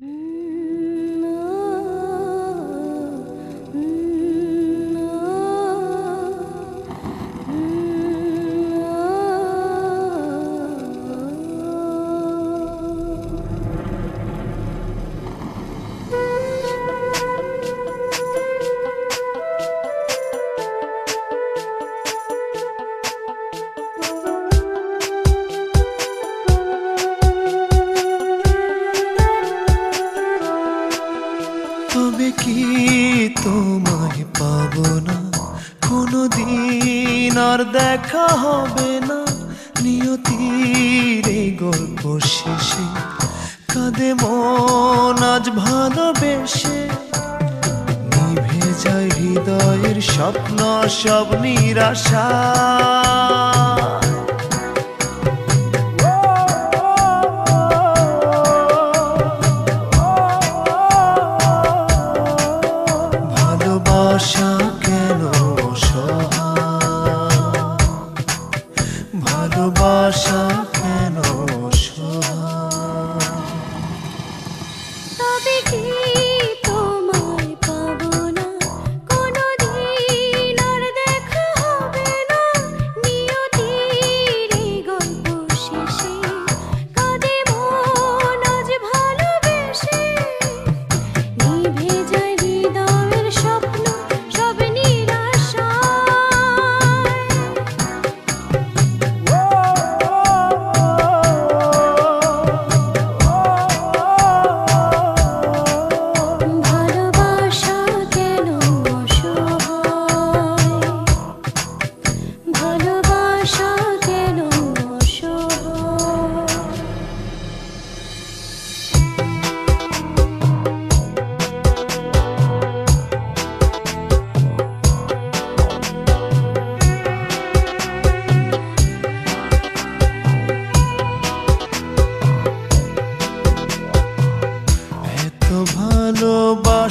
তবে তোমায় পাবো না। কোনো দিন আর দেখা হবে না। নিয়তির এই গল্প শেষে কাঁদে মন আজ ভালোবেসে। নিভে যায় হৃদয়ের স্বপ্ন, সব নিরাশা। তবে কি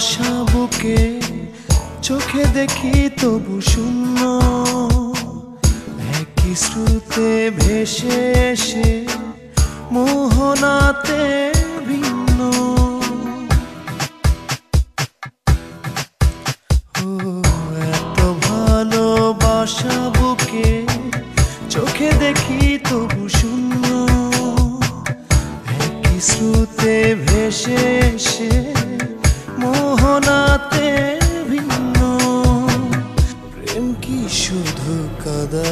ভালোবাসা বুকে, চোখে দেখি তবু শূন্য। একই স্রোতে ভেসে এসে মোহনাতে ভিন্ন। এত ভালোবাসা বুকে, চোখে দেখি তবু শূন্য। একই স্রোতে ভেসে এসে মোহনাতে ভিন্ন। প্রেম কি শুধু কাদা?